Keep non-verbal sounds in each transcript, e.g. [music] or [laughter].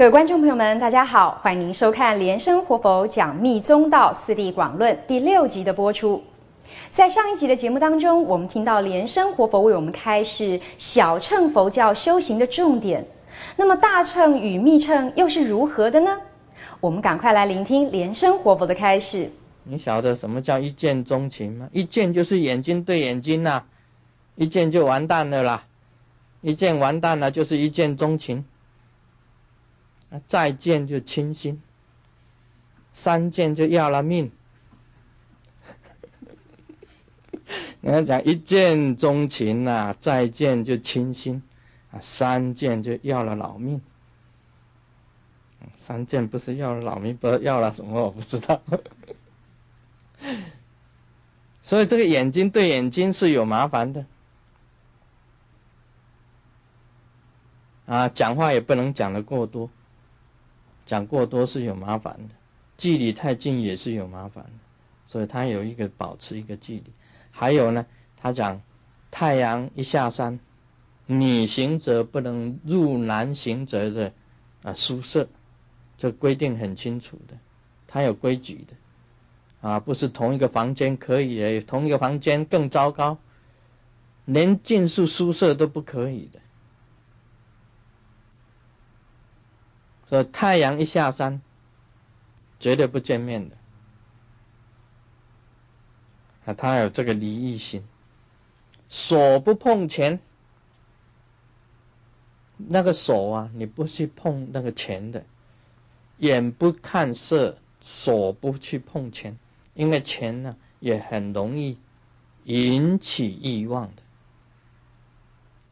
各位观众朋友们，大家好，欢迎您收看《莲生活佛讲密宗道四谛广论》第六集的播出。在上一集的节目当中，我们听到莲生活佛为我们开示小乘佛教修行的重点。那么大乘与密乘又是如何的呢？我们赶快来聆听莲生活佛的开示。你晓得什么叫一见钟情吗？一见就是眼睛对眼睛呐，一见就完蛋了啦，一见完蛋了就是一见钟情。再见就清心，三见就要了命。[laughs] 你要讲一见钟情呐，再见就清心，啊，三见就要了老命。三见不是要了老命，不是要了什么，我不知道。[laughs] 所以这个眼睛对眼睛是有麻烦的，啊，讲话也不能讲的过多。讲过多是有麻烦的，距离太近也是有麻烦的，所以他有一个保持一个距离。还有呢，他讲太阳一下山，女行者不能入男行者的啊宿舍，这规定很清楚的，他有规矩的啊，不是同一个房间可以，同一个房间更糟糕，连进宿宿舍都不可以的。说太阳一下山，绝对不见面的。啊，他有这个离异心，手不碰钱，那个手啊，你不去碰那个钱的；眼不看色，手不去碰钱，因为钱呢也很容易引起欲望的。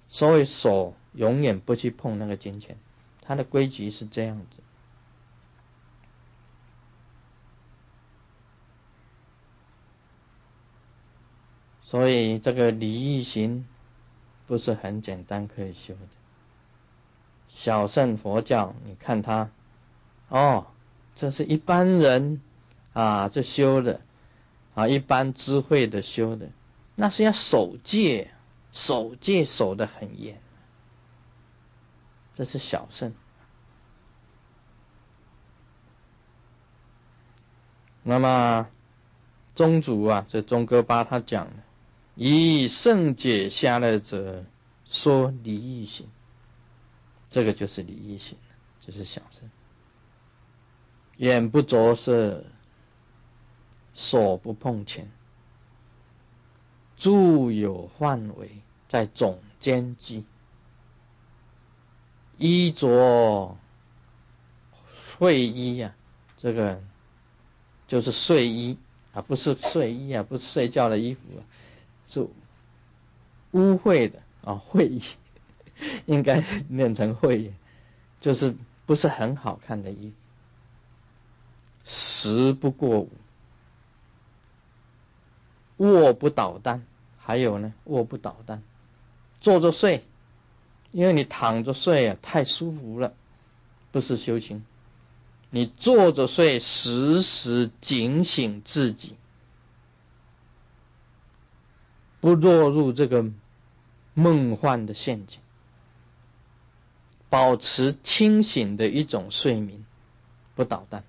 所以手永远不去碰那个金钱。他的规矩是这样子，所以这个离异行不是很简单可以修的。小乘佛教，你看他，哦，这是一般人啊，这修的啊，一般智慧的修的，那是要守戒，守戒守的很严。这是小圣。那么宗主啊，这宗哥巴他讲的，以圣解下来者说离异行，这个就是离异行这是小圣。眼不着色，手不碰钱，住有范围，在总间距。衣着睡衣呀，这个就是睡衣啊，不是睡衣啊，不是睡觉的衣服啊，是污秽的啊，秽衣，应该念成秽衣，就是不是很好看的衣服。食不过午，卧不倒单，还有呢，卧不倒单，坐着睡。因为你躺着睡啊，太舒服了，不是修行。你坐着睡，时时警醒自己，不落入这个梦幻的陷阱，保持清醒的一种睡眠，不捣蛋。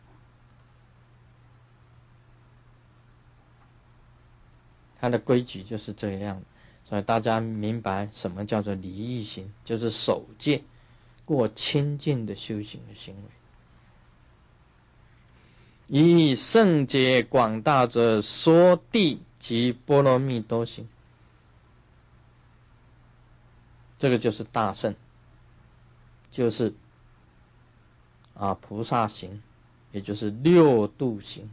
他的规矩就是这样。所以大家明白什么叫做离异行，就是守戒、过清净的修行的行为。以圣洁广大者说地及波罗蜜多行，这个就是大圣，就是啊菩萨行，也就是六度行。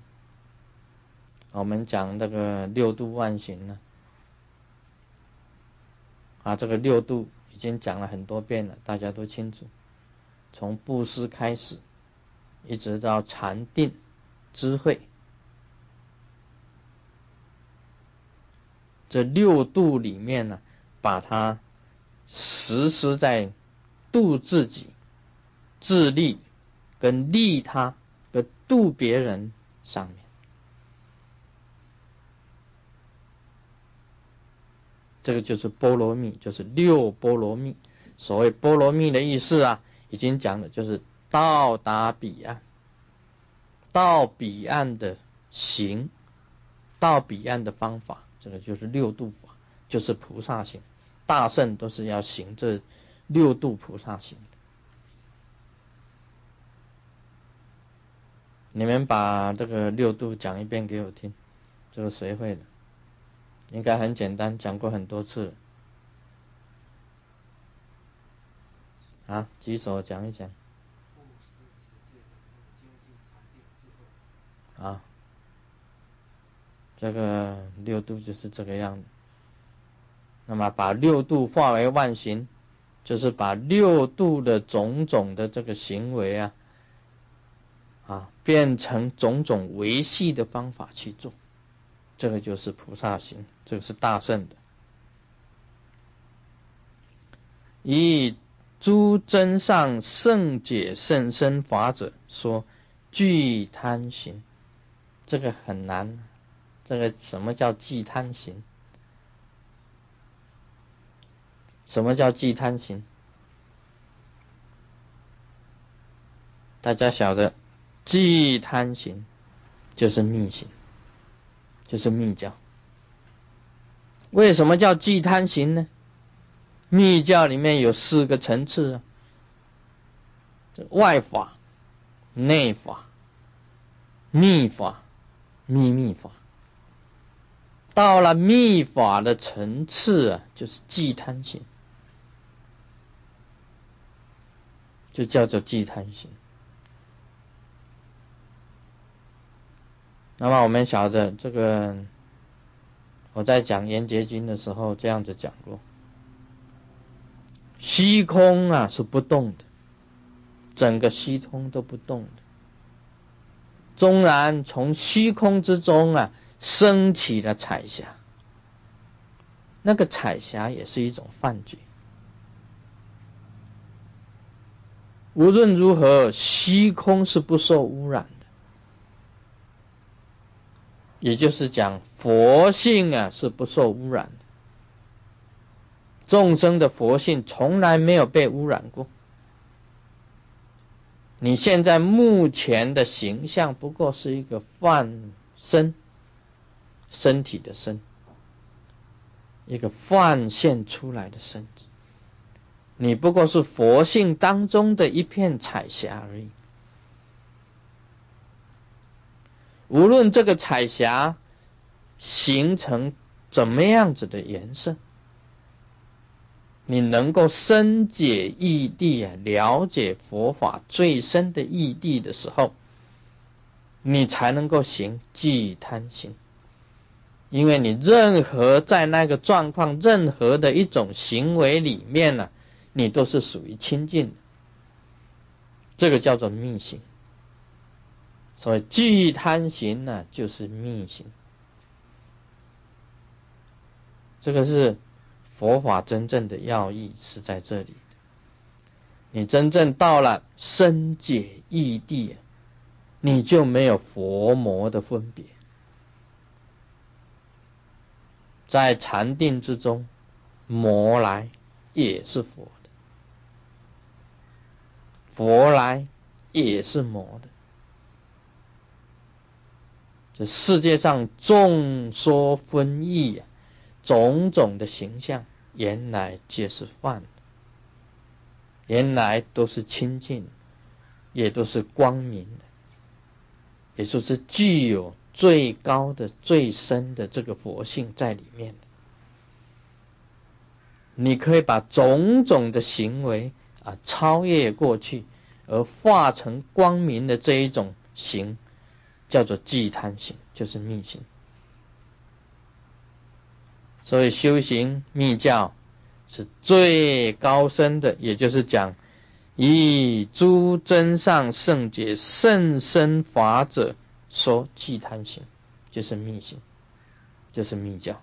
我们讲那个六度万行呢。啊，这个六度已经讲了很多遍了，大家都清楚。从布施开始，一直到禅定、智慧，这六度里面呢，把它实施在度自己、自利跟利他、跟度别人上面。这个就是波罗蜜，就是六波罗蜜。所谓波罗蜜的意思啊，已经讲了，就是到达彼岸，到彼岸的行，到彼岸的方法，这个就是六度法，就是菩萨行。大圣都是要行这六度菩萨行的。你们把这个六度讲一遍给我听，这个谁会的？应该很简单，讲过很多次。啊，举手讲一讲。啊，这个六度就是这个样子。那么把六度化为万行，就是把六度的种种的这个行为啊，啊，变成种种维系的方法去做，这个就是菩萨行，这个是大圣的。以诸真上圣解甚深法者说，具贪行，这个很难。这个什么叫具贪行？什么叫具贪行？大家晓得，具贪行就是逆行，就是密教。为什么叫具贪行呢？密教里面有四个层次啊，外法、内法、密法、秘密法。到了密法的层次啊，就是忌贪行。就叫做祭贪行。那么我们晓得这个，我在讲《严结经》的时候这样子讲过：虚空啊是不动的，整个虚空都不动的。纵然从虚空之中啊升起了彩霞，那个彩霞也是一种幻觉。无论如何，虚空是不受污染，也就是讲，佛性啊是不受污染的。众生的佛性从来没有被污染过。你现在目前的形象不过是一个幻身，身体的身，一个幻现出来的身子。你不过是佛性当中的一片彩霞而已。无论这个彩霞形成怎么样子的颜色，你能够深解义谛啊，了解佛法最深的义谛的时候，你才能够行即贪行。因为你任何在那个状况，任何的一种行为里面呢。你都是属于清净的，这个叫做密行。所以具贪行呢，就是密行。这个是佛法真正的要义是在这里。你真正到了深解义谛，你就没有佛魔的分别，在禅定之中，魔来也是佛。佛来也是魔的，这世界上众说纷纭，种种的形象，原来皆是幻，原来都是清净，也都是光明的，也就是具有最高的、最深的这个佛性在里面的。你可以把种种的行为。啊，超越过去而化成光明的这一种行，叫做寂贪行，就是密行。所以修行密教是最高深的，也就是讲以诸真上圣解甚深法者说寂贪行，就是密行，就是密教。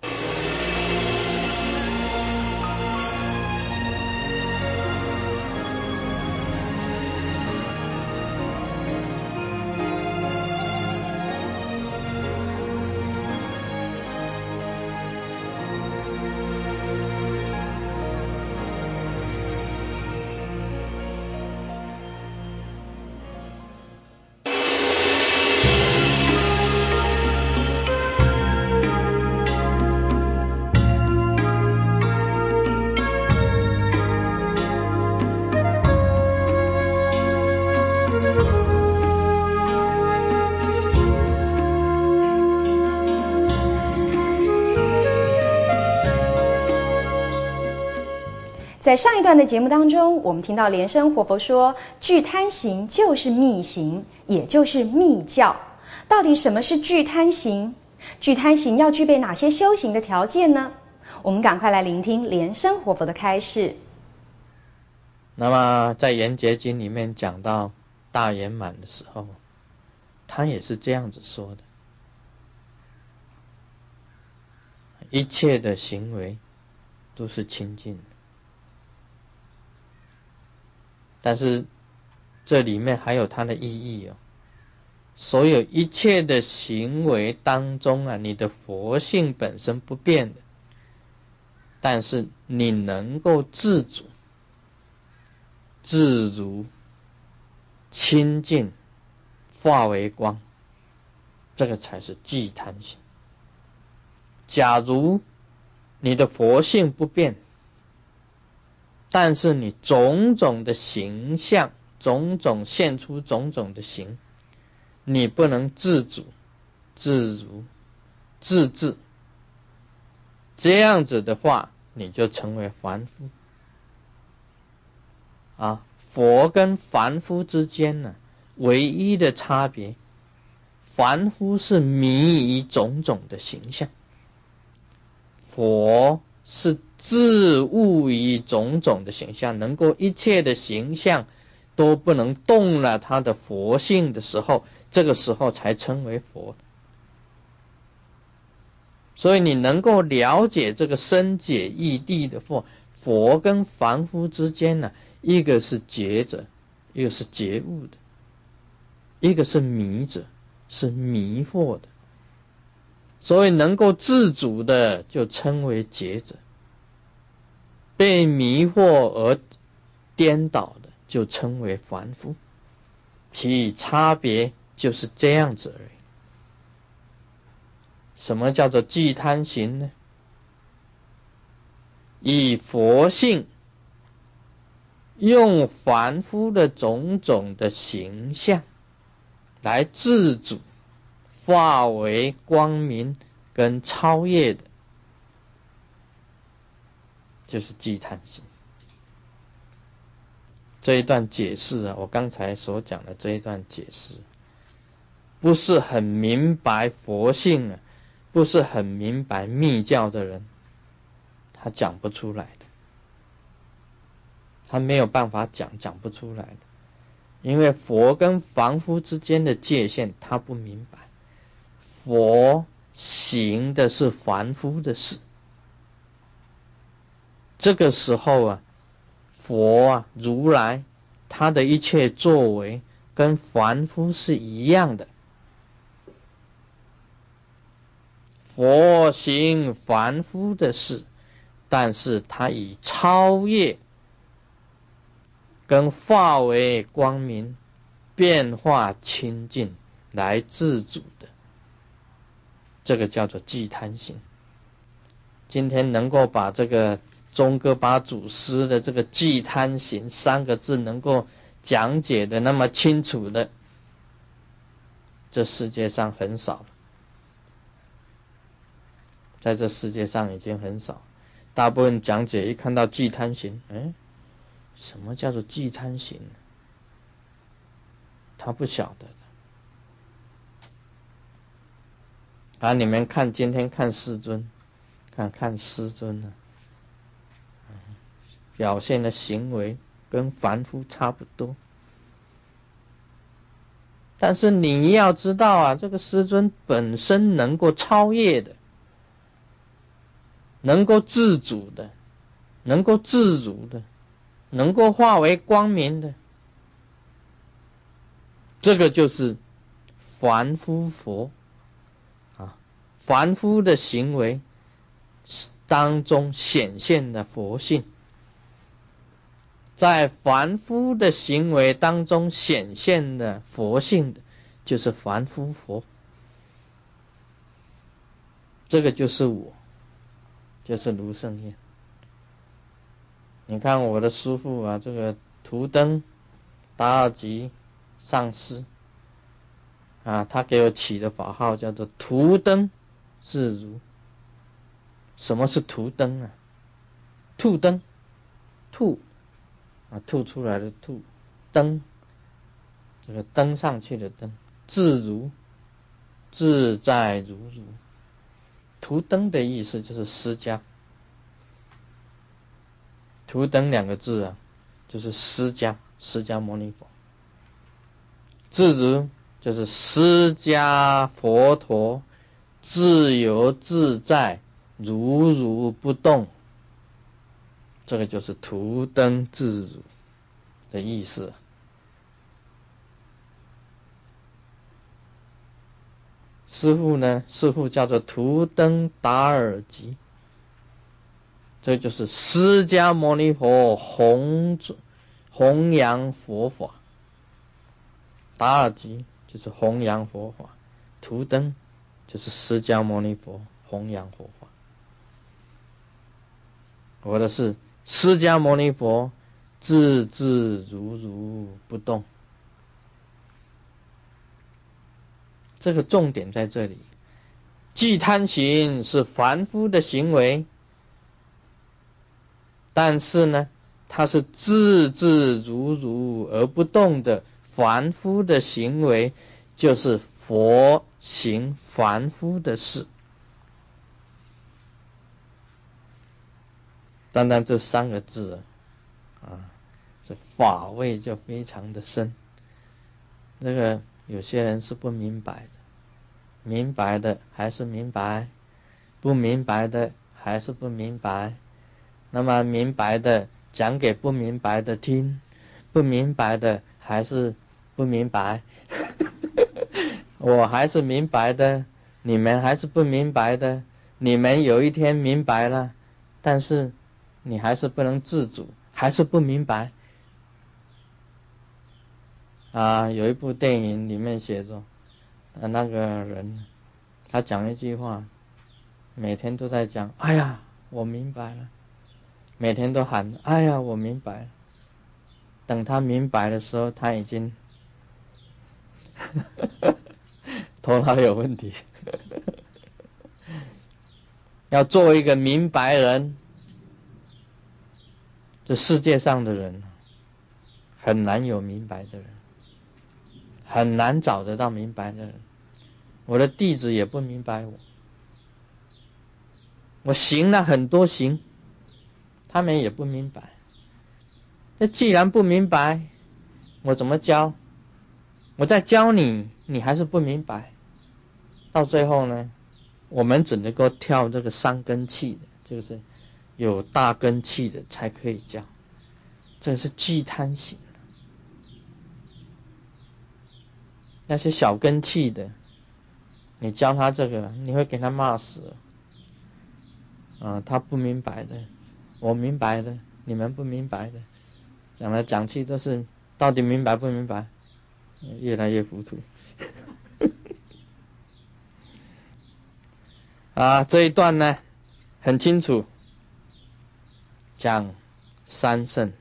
在上一段的节目当中，我们听到莲生活佛说，具贪行就是密行，也就是密教。到底什么是具贪行？具贪行要具备哪些修行的条件呢？我们赶快来聆听莲生活佛的开示。那么在《圆觉经》里面讲到大圆满的时候，他也是这样子说的：一切的行为都是清净的。但是，这里面还有它的意义哦。所有一切的行为当中啊，你的佛性本身不变的，但是你能够自主、自如、清净、化为光，这个才是寂贪行。假如你的佛性不变，但是你种种的形象，种种现出种种的形，你不能自主、自如、自治，这样子的话，你就成为凡夫。啊，佛跟凡夫之间呢，唯一的差别，凡夫是迷于种种的形象，佛是。自悟于种种的形象，能够一切的形象都不能动了他的佛性的时候，这个时候才称为佛。所以你能够了解这个深解异地的佛，佛跟凡夫之间呢，一个是觉者，一个是觉悟的，一个是迷者，是迷惑的。所以能够自主的，就称为觉者。被迷惑而颠倒的，就称为凡夫，其差别就是这样子而已。什么叫做寂贪行呢？以佛性用凡夫的种种的形象来自主，化为光明跟超越的。就是祭叹心。这一段解释啊，我刚才所讲的这一段解释，不是很明白佛性啊，不是很明白密教的人，他讲不出来的，他没有办法讲，讲不出来的，因为佛跟凡夫之间的界限他不明白，佛行的是凡夫的事。这个时候啊，佛啊，如来，他的一切作为跟凡夫是一样的。佛行凡夫的事，但是他以超越跟化为光明、变化清净来自主的，这个叫做寂贪行。今天能够把这个。宗哥把祖师的这个“寂贪行”三个字能够讲解的那么清楚的，这世界上很少，在这世界上已经很少，大部分讲解一看到“寂贪行”，哎，什么叫做“寂贪行”？他不晓得。啊，你们看今天看师尊，看看师尊呢。表现的行为跟凡夫差不多，但是你要知道啊，这个师尊本身能够超越的，能够自主的，能够自如的，能够化为光明的，这个就是凡夫佛啊，凡夫的行为当中显现的佛性。在凡夫的行为当中显现的佛性的，就是凡夫佛。这个就是我，就是卢胜彦。你看我的师父啊，这个图灯达尔吉上师啊，他给我起的法号叫做图灯自如。什么是图灯啊？兔灯。兔啊，吐出来的吐，登这个登上去的登，自如自在如如，图灯的意思就是释迦。图灯两个字啊，就是释迦，释迦牟尼佛。自如就是释迦佛陀，自由自在，如如不动。这个就是图灯自如的意思。师傅呢，师傅叫做图灯达尔吉。这就是释迦牟尼佛弘弘扬佛法，达尔吉就是弘扬佛法，图灯就是释迦牟尼佛弘扬佛法。我的是释迦牟尼佛自自如如不动，这个重点在这里。忌贪行是凡夫的行为。但是呢，它是自自如如而不动的凡夫的行为，就是佛行凡夫的事。单单这三个字啊，这法味就非常的深。那个有些人是不明白的，明白的还是明白，不明白的还是不明白。那么明白的讲给不明白的听，不明白的还是不明白，[laughs] 我还是明白的，你们还是不明白的。你们有一天明白了，但是你还是不能自主，还是不明白。啊，有一部电影里面写着，呃，那个人他讲一句话，每天都在讲：“哎呀，我明白了。”每天都喊：“哎呀，我明白了。”等他明白的时候，他已经 [laughs] 头脑有问题。[laughs] 要做一个明白人，这世界上的人很难有明白的人，很难找得到明白的人。我的弟子也不明白我，我行了很多行。他们也不明白。那既然不明白，我怎么教？我在教你，你还是不明白。到最后呢，我们只能够跳这个三根气的，就是有大根气的才可以教。这是忌贪型的。那些小根气的，你教他这个，你会给他骂死。啊，他不明白的。我明白的，你们不明白的，讲来讲去都是到底明白不明白，越来越糊涂。[laughs] 啊，这一段呢很清楚，讲三圣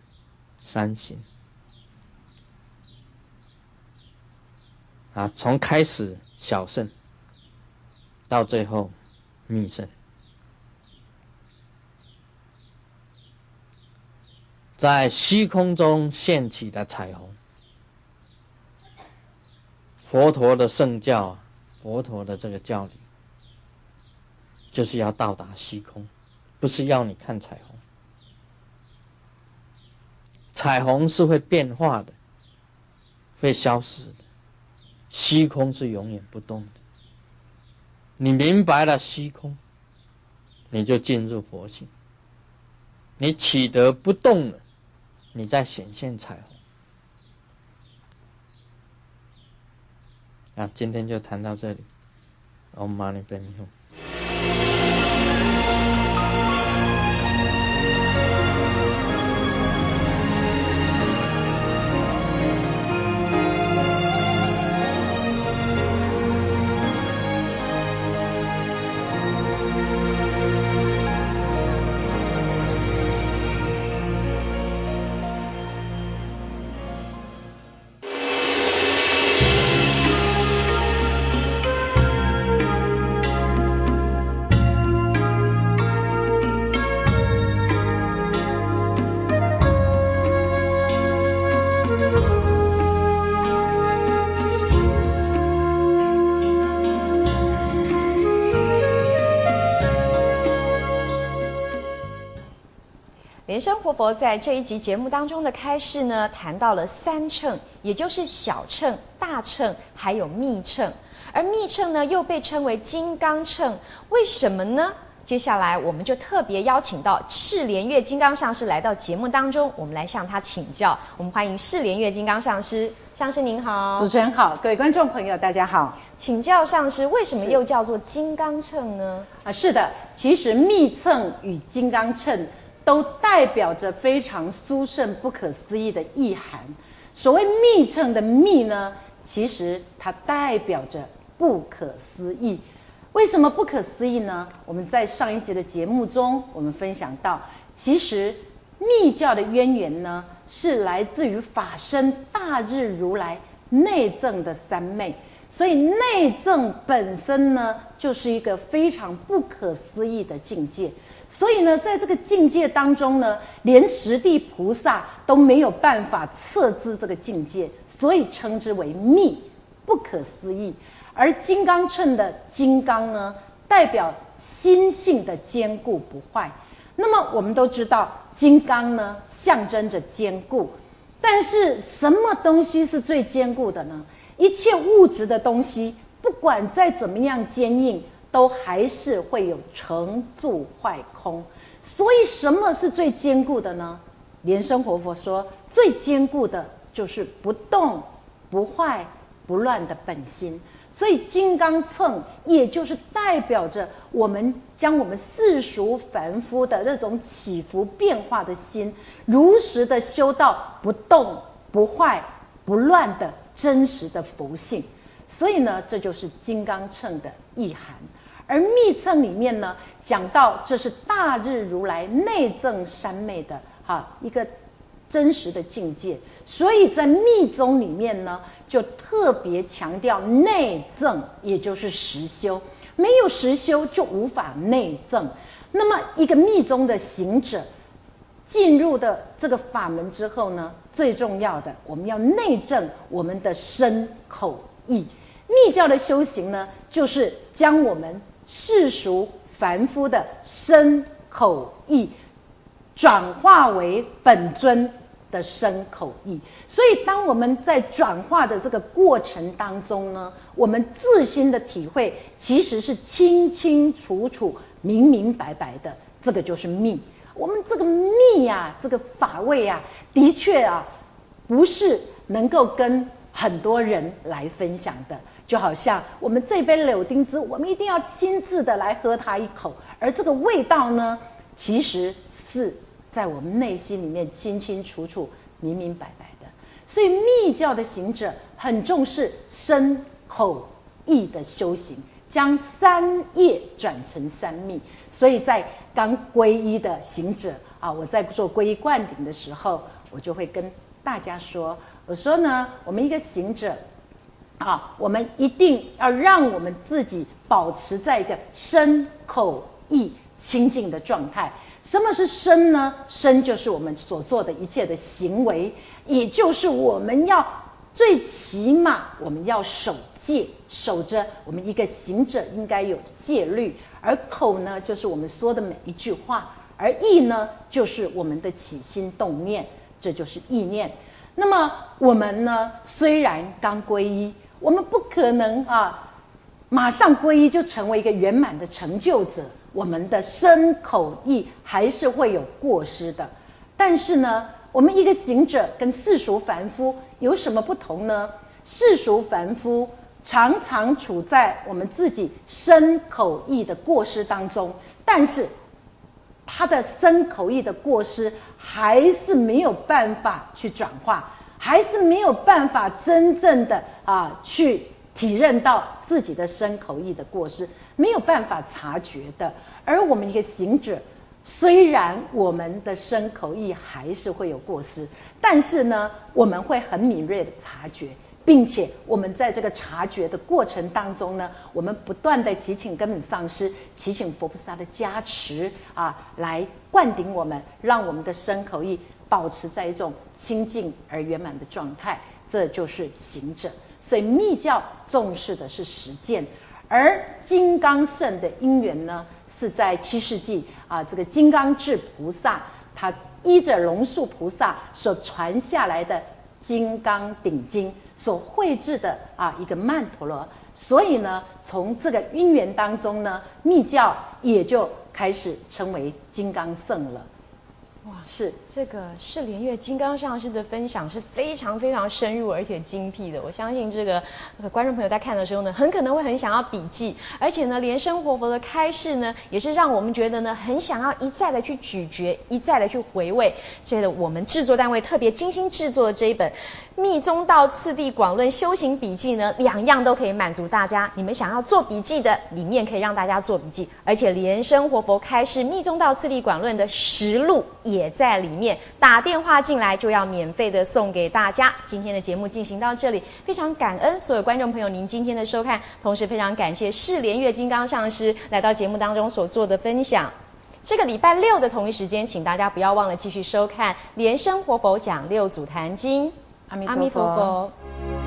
三行。啊，从开始小圣，到最后密圣。在虚空中现起的彩虹，佛陀的圣教，佛陀的这个教理，就是要到达虚空，不是要你看彩虹。彩虹是会变化的，会消失的，虚空是永远不动的。你明白了虚空，你就进入佛性，你起得不动了。你在显现彩虹啊！今天就谈到这里，Om Mani Padme Hum。生活佛在这一集节目当中的开示呢，谈到了三乘，也就是小乘、大乘，还有密乘。而密乘呢，又被称为金刚乘，为什么呢？接下来我们就特别邀请到赤莲月金刚上师来到节目当中，我们来向他请教。我们欢迎赤莲月金刚上师，上师您好，主持人好，各位观众朋友大家好。请教上师，为什么又叫做金刚秤呢？啊，是的，其实密秤与金刚乘都代表着非常殊胜、不可思议的意涵。所谓密乘的密呢，其实它代表着。不可思议，为什么不可思议呢？我们在上一节的节目中，我们分享到，其实密教的渊源呢，是来自于法身大日如来内证的三昧，所以内证本身呢，就是一个非常不可思议的境界。所以呢，在这个境界当中呢，连十地菩萨都没有办法测知这个境界，所以称之为密，不可思议。而金刚乘的金刚呢，代表心性的坚固不坏。那么我们都知道，金刚呢象征着坚固。但是什么东西是最坚固的呢？一切物质的东西，不管再怎么样坚硬，都还是会有成住坏空。所以什么是最坚固的呢？莲生活佛说，最坚固的就是不动、不坏、不乱的本心。所以金刚秤，也就是代表着我们将我们世俗凡夫的那种起伏变化的心，如实的修到不动不坏不乱的真实的佛性。所以呢，这就是金刚秤的意涵。而密乘里面呢，讲到这是大日如来内证三昧的哈一个真实的境界。所以在密宗里面呢。就特别强调内证，也就是实修。没有实修，就无法内证。那么，一个密宗的行者进入的这个法门之后呢，最重要的，我们要内证我们的身口意。密教的修行呢，就是将我们世俗凡夫的身口意转化为本尊。的身口意，所以当我们在转化的这个过程当中呢，我们自心的体会其实是清清楚楚、明明白白的。这个就是密。我们这个密呀，这个法味啊，的确啊，不是能够跟很多人来分享的。就好像我们这杯柳丁汁，我们一定要亲自的来喝它一口，而这个味道呢，其实是。在我们内心里面清清楚楚、明明白白的，所以密教的行者很重视身口意的修行，将三业转成三密。所以在刚皈依的行者啊，我在做皈依灌顶的时候，我就会跟大家说：我说呢，我们一个行者啊，我们一定要让我们自己保持在一个身口意清净的状态。什么是身呢？身就是我们所做的一切的行为，也就是我们要最起码我们要守戒，守着我们一个行者应该有的戒律。而口呢，就是我们说的每一句话；而意呢，就是我们的起心动念，这就是意念。那么我们呢，虽然刚皈依，我们不可能啊，马上皈依就成为一个圆满的成就者。我们的身口意还是会有过失的，但是呢，我们一个行者跟世俗凡夫有什么不同呢？世俗凡夫常常处在我们自己身口意的过失当中，但是他的身口意的过失还是没有办法去转化，还是没有办法真正的啊去体认到自己的身口意的过失。没有办法察觉的，而我们一个行者，虽然我们的身口意还是会有过失，但是呢，我们会很敏锐的察觉，并且我们在这个察觉的过程当中呢，我们不断的祈请根本上师，祈请佛菩萨的加持啊，来灌顶我们，让我们的身口意保持在一种清净而圆满的状态，这就是行者。所以密教重视的是实践。而金刚圣的因缘呢，是在七世纪啊，这个金刚智菩萨他依着龙树菩萨所传下来的《金刚顶经》所绘制的啊一个曼陀罗。所以呢，从这个因缘当中呢，密教也就开始称为金刚僧了。哇，是这个是连月金刚上师的分享是非常非常深入而且精辟的。我相信这个观众朋友在看的时候呢，很可能会很想要笔记，而且呢，连生活佛的开示呢，也是让我们觉得呢，很想要一再的去咀嚼，一再的去回味。这个我们制作单位特别精心制作的这一本。密宗道次第广论修行笔记呢，两样都可以满足大家。你们想要做笔记的，里面可以让大家做笔记，而且连生活佛开示密宗道次第广论的实录也在里面。打电话进来就要免费的送给大家。今天的节目进行到这里，非常感恩所有观众朋友您今天的收看，同时非常感谢世莲月金刚上师来到节目当中所做的分享。这个礼拜六的同一时间，请大家不要忘了继续收看连生活佛讲六祖坛经。阿弥陀佛。